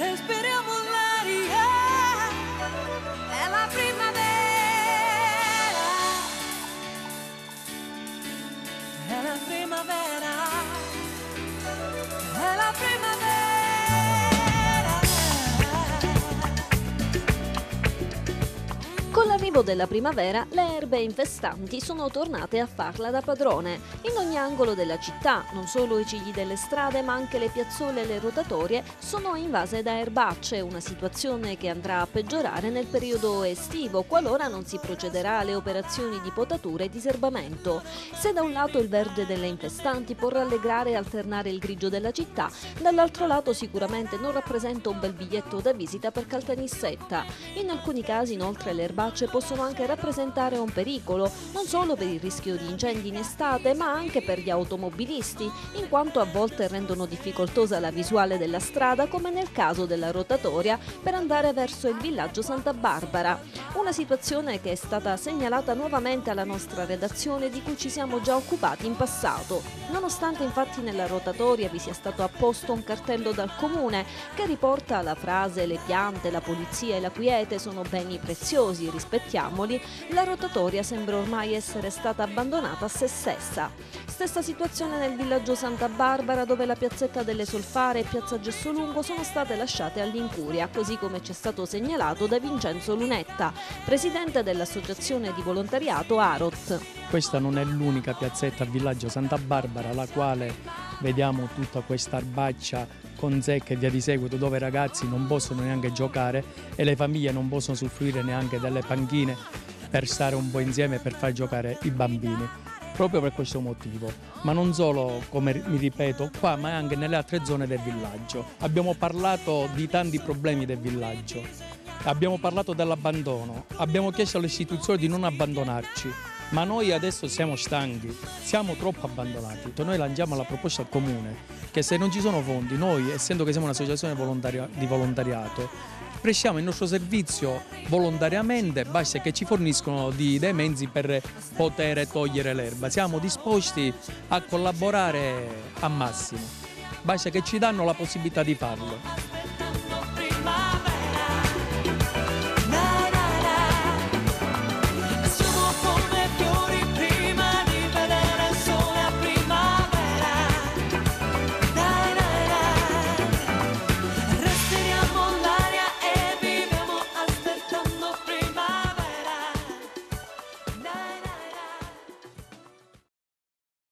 respiriamo l'aria, è la primavera, è la primavera, è la primavera. L'arrivo della primavera, le erbe infestanti sono tornate a farla da padrone. In ogni angolo della città, non solo i cigli delle strade, ma anche le piazzole e le rotatorie sono invase da erbacce, una situazione che andrà a peggiorare nel periodo estivo, qualora non si procederà alle operazioni di potatura e diserbamento. Se da un lato il verde delle infestanti può rallegrare e alternare il grigio della città, dall'altro lato sicuramente non rappresenta un bel biglietto da visita per Caltanissetta. In alcuni casi inoltre le erbacce possono anche rappresentare un pericolo, non solo per il rischio di incendi in estate, ma anche per gli automobilisti, in quanto a volte rendono difficoltosa la visuale della strada, come nel caso della rotatoria per andare verso il villaggio Santa Barbara. Una situazione che è stata segnalata nuovamente alla nostra redazione di cui ci siamo già occupati in passato. Nonostante infatti nella rotatoria vi sia stato apposto un cartello dal comune che riporta la frase le piante, la polizia e la quiete sono beni preziosi, rispettiamoli, la rotatoria sembra ormai essere stata abbandonata a se stessa. Stessa situazione nel villaggio Santa Barbara dove la piazzetta delle Solfare e piazza Gessolungo sono state lasciate all'incuria, così come ci è stato segnalato da Vincenzo Lunetta, presidente dell'associazione di volontariato Arot. Questa non è l'unica piazzetta a villaggio Santa Barbara, la quale vediamo tutta questa erbaccia con zecche e via di seguito dove i ragazzi non possono neanche giocare e le famiglie non possono usufruire neanche delle panchine per stare un po' insieme per far giocare i bambini. Proprio per questo motivo, ma non solo, come mi ripeto, qua ma anche nelle altre zone del villaggio. Abbiamo parlato di tanti problemi del villaggio, abbiamo parlato dell'abbandono, abbiamo chiesto alle istituzioni di non abbandonarci, ma noi adesso siamo stanchi, siamo troppo abbandonati. Noi lanciamo la proposta al comune che se non ci sono fondi, noi essendo che siamo un'associazione di volontariato, prestiamo il nostro servizio volontariamente, basta che ci forniscono dei mezzi per poter togliere l'erba. Siamo disposti a collaborare a massimo, basta che ci danno la possibilità di farlo.